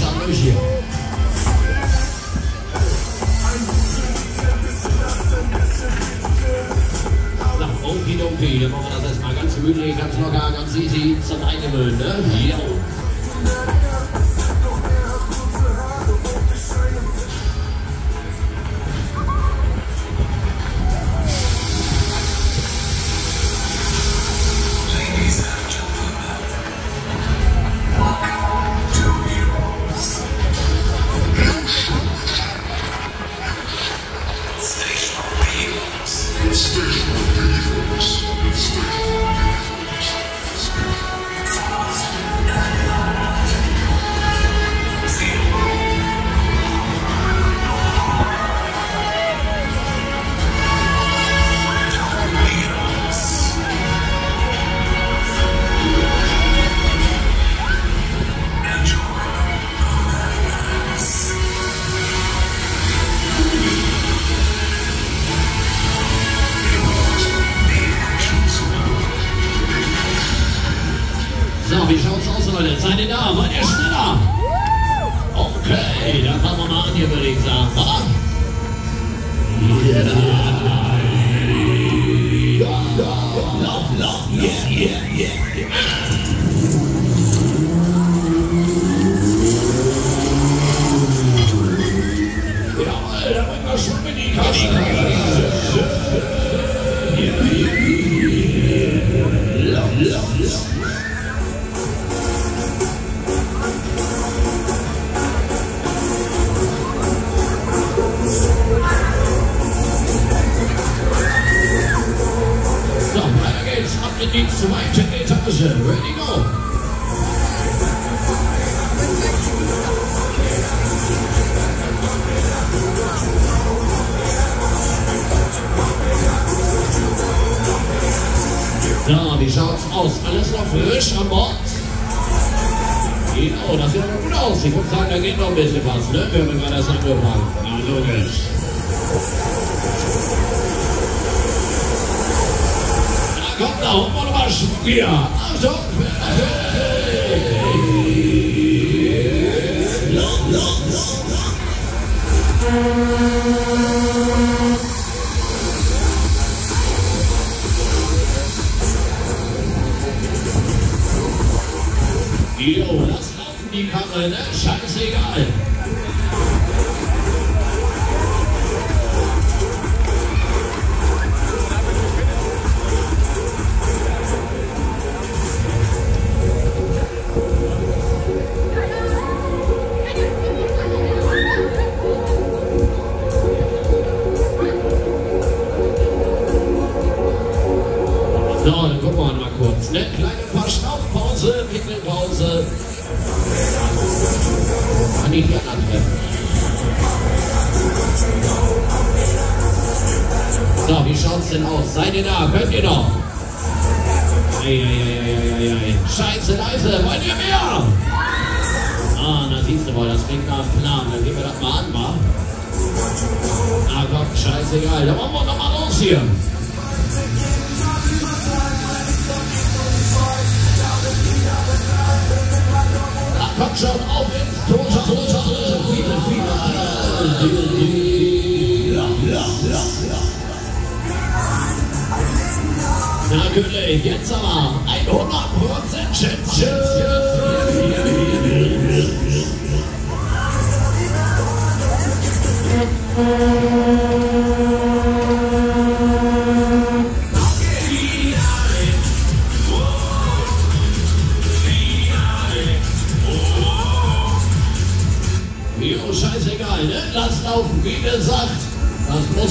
durch hier. So, okidoki, dann machen wir das erstmal ganz gemütlich, ganz locker, ganz easy zum Eingewöhnen, ne? Jo. So, wie schaut's aus, Leute? Seid ihr da? Seid ihr schneller? Okay, dann fangen wir mal an hier, würde ich sagen. wa? Yeah, yeah, yeah, Ready, go. So, wie schaut's aus? Alles noch frisch an Bord? Genau, das sieht aber gut aus. Ich würde sagen, da geht noch ein bisschen was, ne? Wir haben gerade erst angefangen. Ja, logisch. Da kommt da unten noch mal Schwung hier. Achtung! Jo, lass laufen die Karre, ne? Scheißegal. So, dann gucken wir mal kurz. Ne? Kleine Verschnaufpause, Pickelpause. Kann ich die anderen? So, wie schaut's denn aus? Seid ihr da? Könnt ihr noch? Eieieiei. Scheiße, leise, wollt ihr mehr? Ah, na siehst du wohl, das klingt nach Plan. Dann gehen wir das mal an, wa? Ah Gott, scheißegal. Dann machen wir doch mal los hier. Na, kommt schon auf ins Total, Total, viele, viele. Ja. Natürlich, jetzt aber 100% Schätzchen.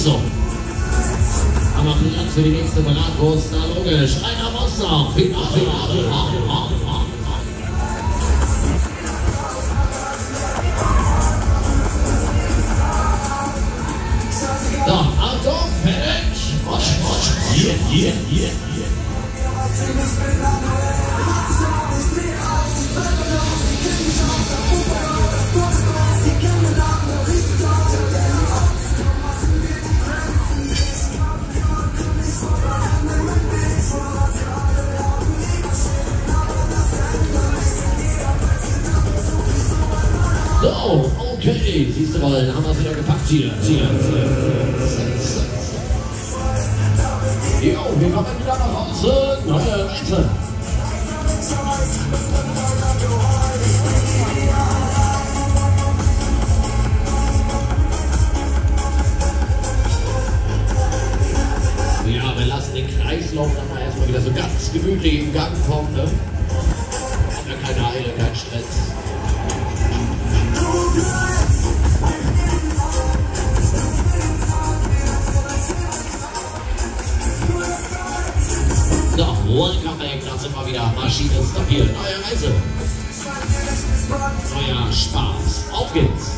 Das muss so. Aber Platz für die nächste Bratwurst, na logisch. Einer muss noch. Finger. So, Achtung, fertig. Yeah, yeah, yeah. Okay, siehst du mal, haben wir es wieder gepackt hier. hier. Jo, wir kommen wieder nach Hause. Neue Reise. Ja, wir lassen den Kreislauf dann mal erstmal wieder so ganz gemütlich in Gang kommen. Ne? Sind wir wieder. Maschine stabil. Neue Reise. Neuer Spaß. Auf geht's.